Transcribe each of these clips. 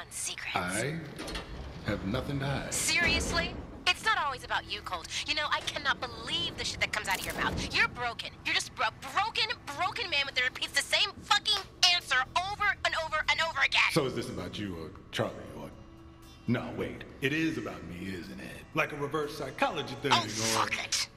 on secrets. I have nothing to hide. Seriously? It's not always about you, Colt. You know, I cannot believe the shit that comes out of your mouth. You're broken. You're just a broken, broken man that repeats the same fucking answer over and over and over again. So is this about you or Charlie or... No, wait. It is about me, isn't it? Like a reverse psychology thing, oh, or... fuck it.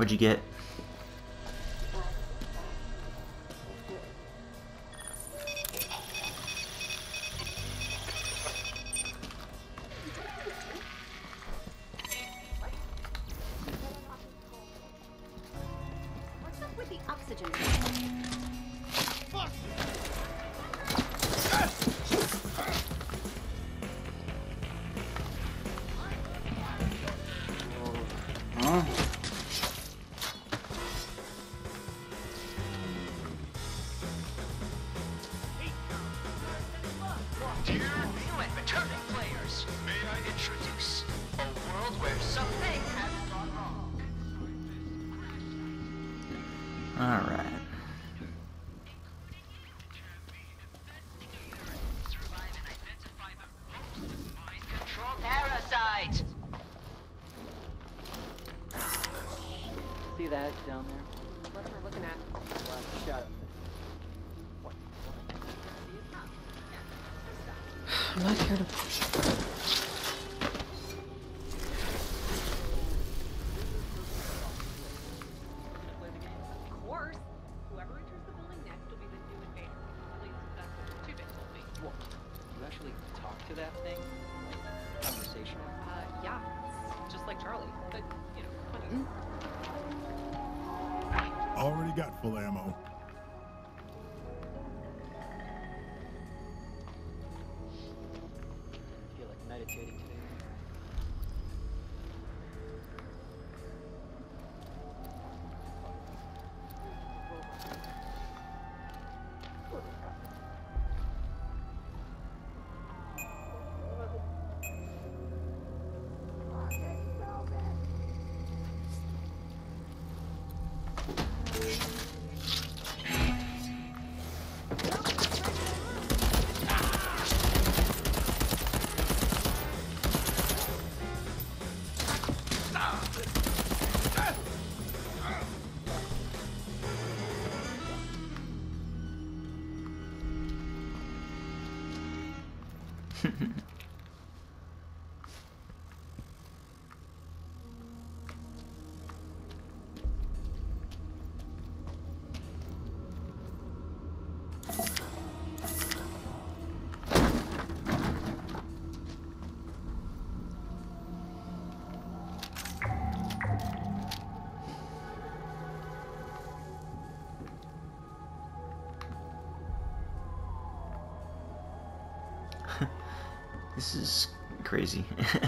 What'd you get? I'm not here to. Of This is crazy.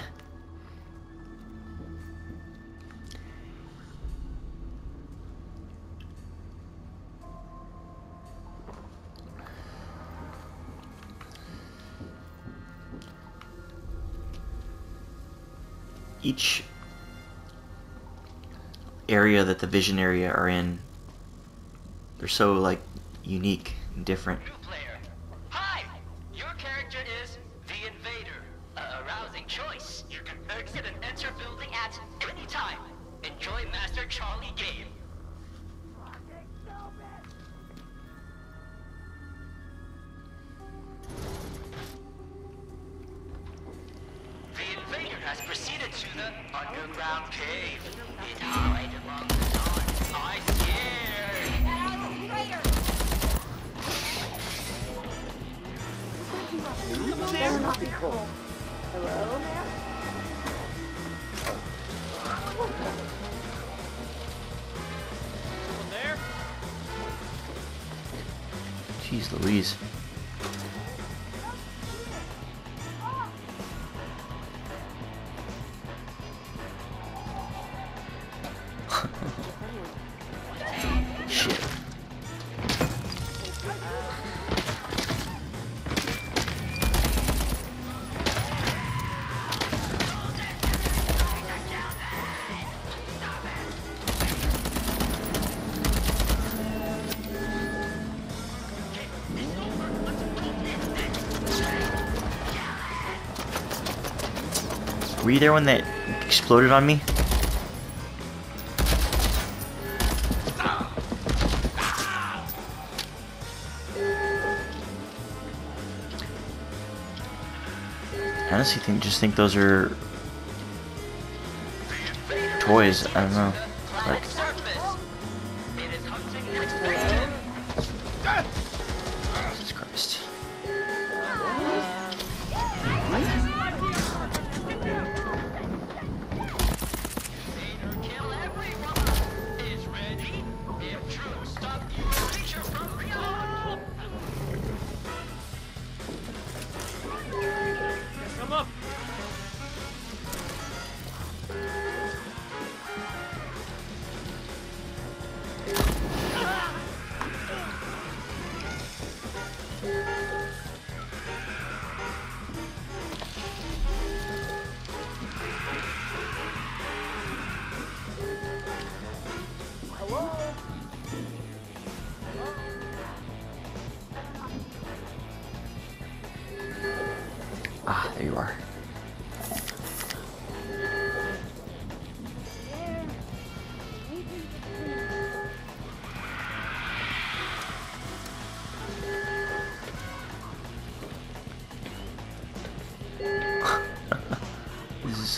Each area that the Visionaries are in, they're so like unique and different. Were you there when that exploded on me? I honestly think just think those are toys. I don't know. Like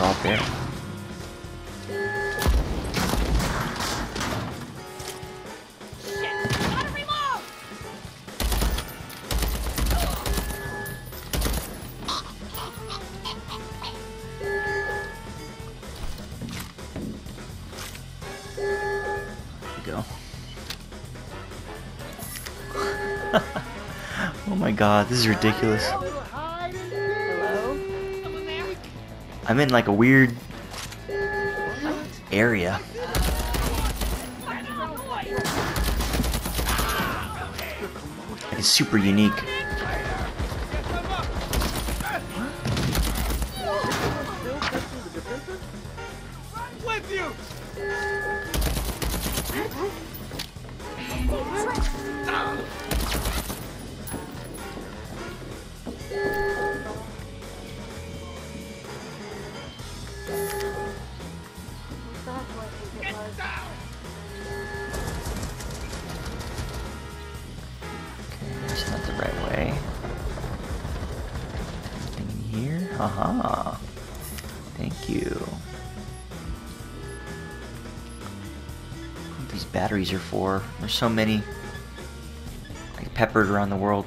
all oh my god, this is ridiculous. Oh, I'm in like a weird area. It's super unique. Okay, batteries are for. There's so many. Like peppered around the world.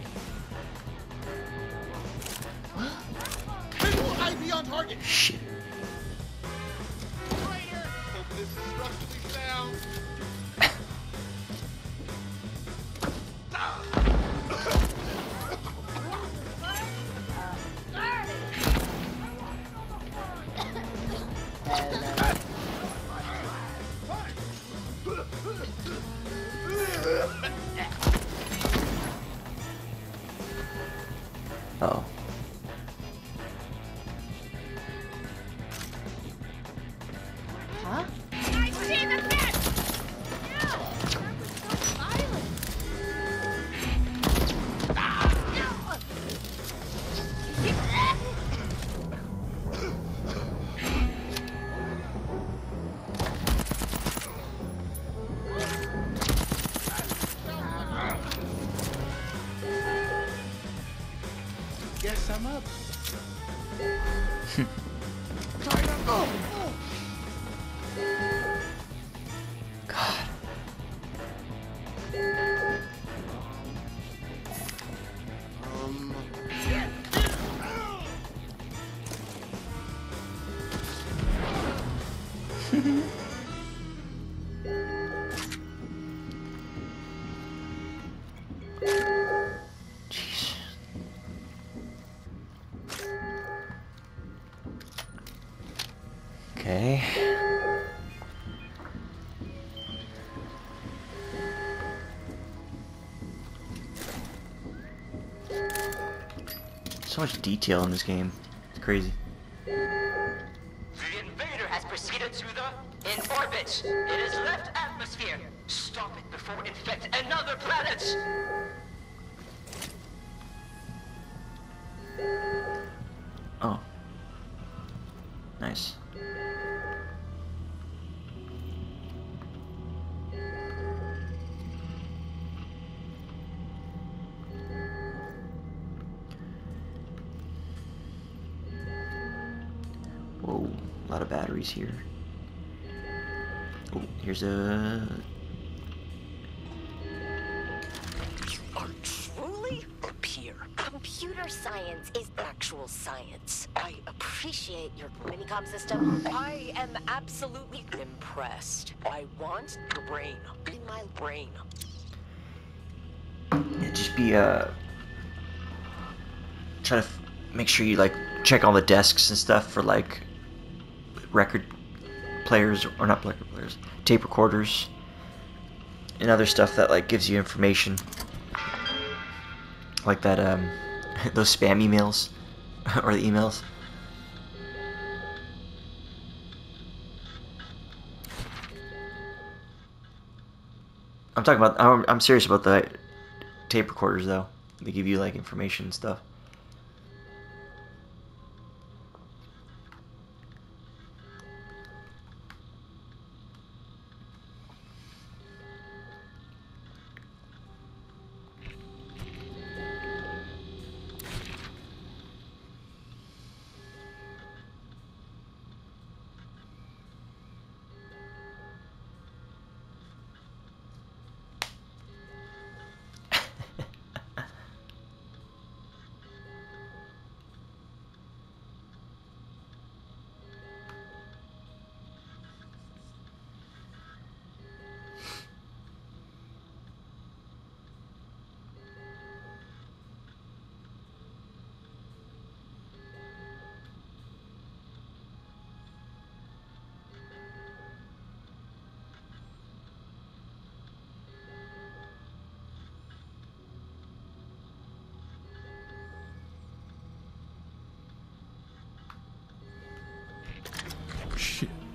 I'm up. So much detail in this game. It's crazy. Batteries here. Oh, here's a You are truly a peer. Computer science is actual science. I appreciate your minicom system. I am absolutely impressed. I want your brain in my brain. Yeah, just be uh try to f- make sure you like check all the desks and stuff for like record players or not record players tape recorders and other stuff that like gives you information like that um those spam emails or the emails I'm talking about I'm, I'm serious about the tape recorders though. They give you like information and stuff.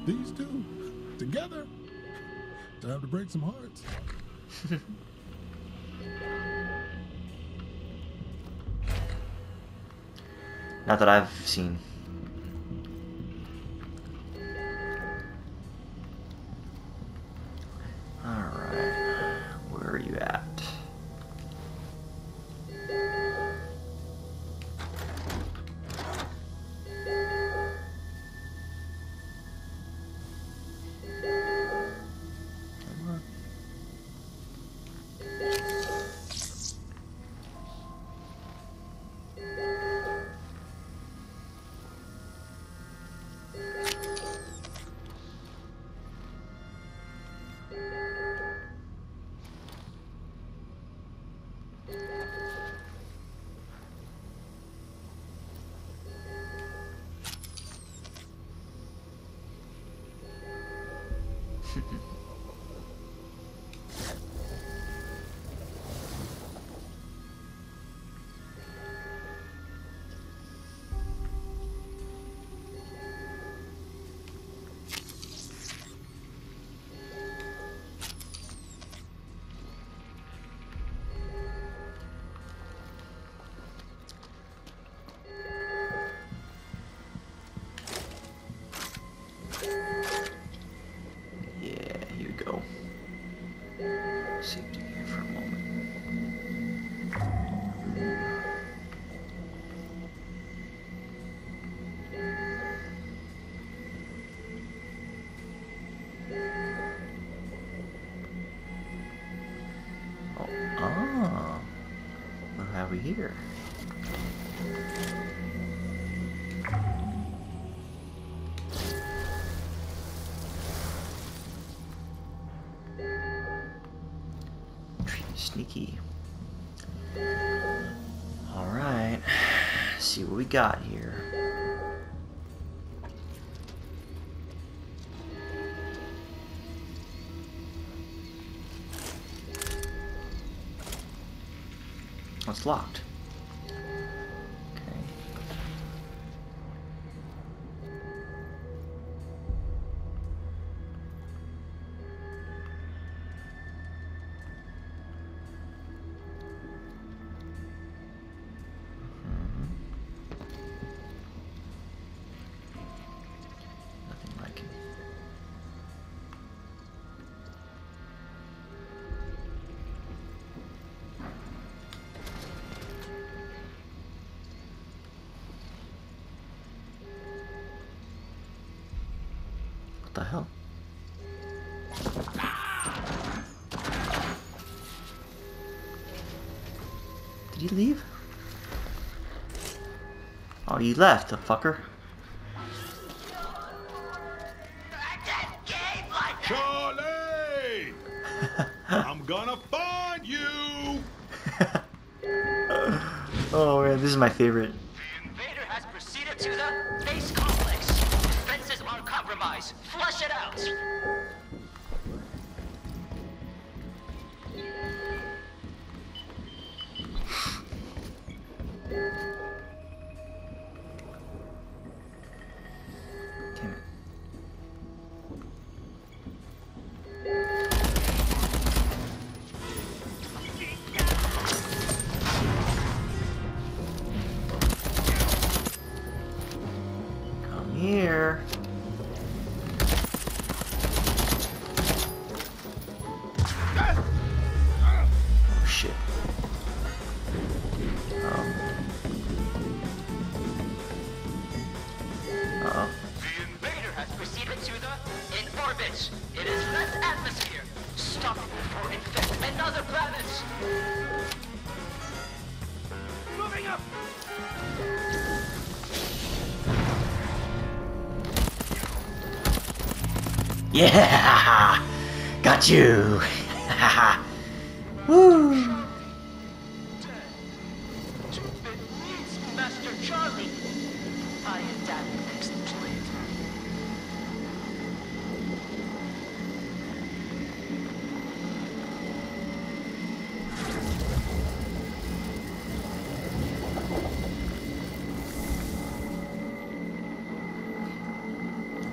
These two, together. Time to break some hearts. Not that I've seen. Sneaky. Alright. See what we got here. It's locked. Did he leave? Oh, you left, the fucker. Charlie! I'm gonna find you! oh man, this is my favorite. Yeah! Got you! Woo!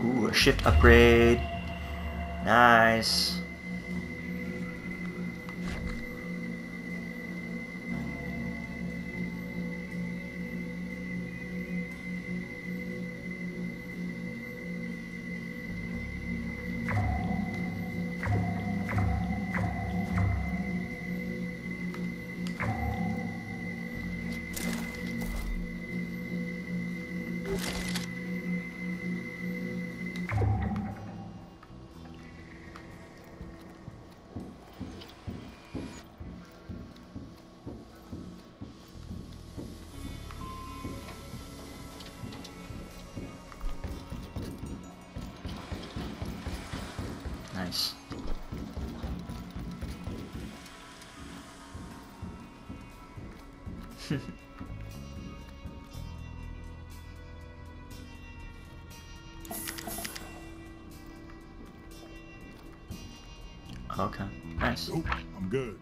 Ooh, a shift upgrade. Nice. okay, nice. Nope, I'm good.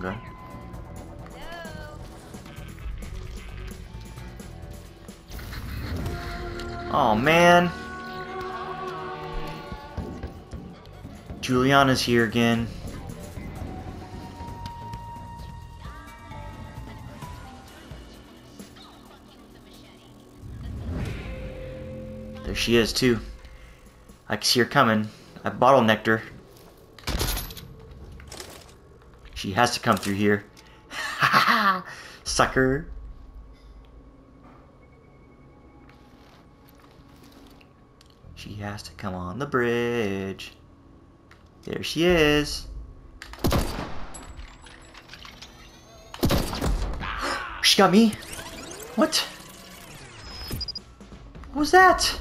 Gun. Oh man. Julianna's here again. There she is too. I can see her coming. I bottlenecked her. She has to come through here. Sucker. She has to come on the bridge. There she is. She got me. What? What was that?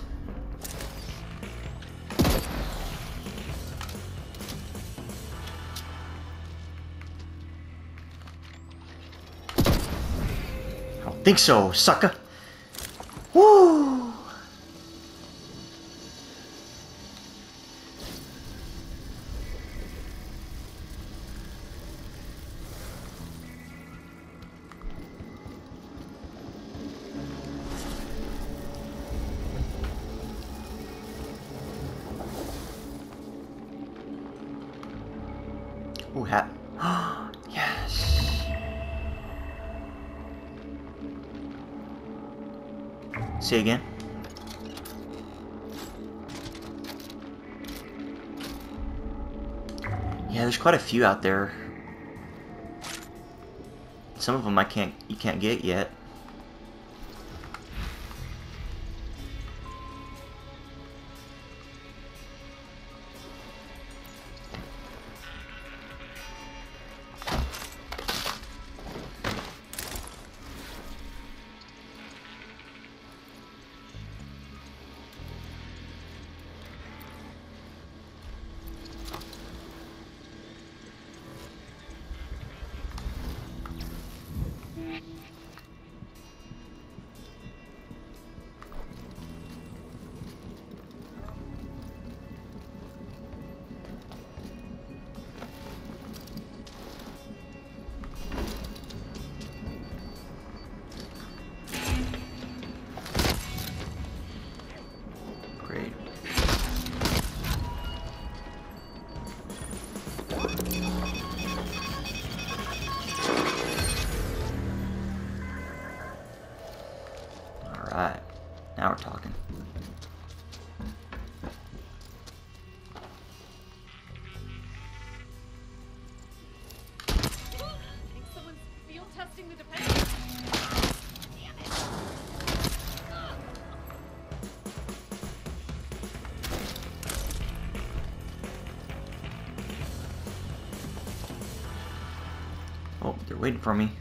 Think so, sucker. Say again. Yeah, there's quite a few out there. Some of them I can't you can't get yet. Waiting for me.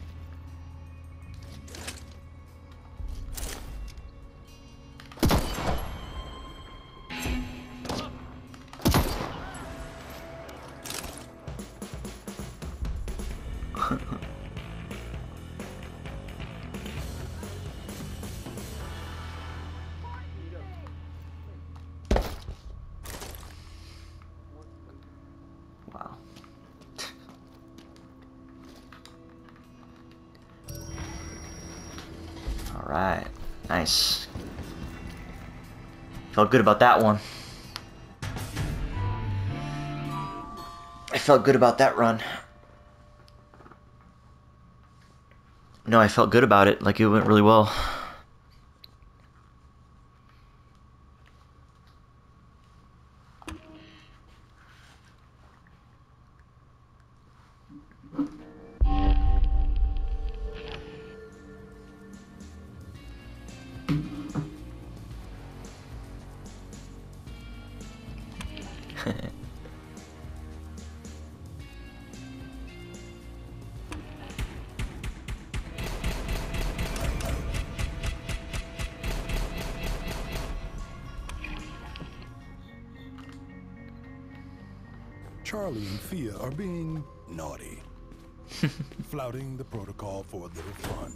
Nice. Felt good about that one. I felt good about that run. No, I felt good about it. Like it went really well. Charlie and Fia are being naughty. Flouting the protocol for a little fun.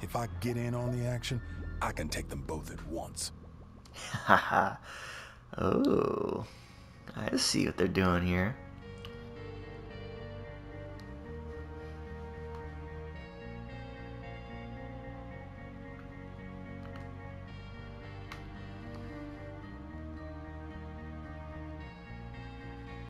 If I get in on the action, I can take them both at once. Haha. oh. I see what they're doing here.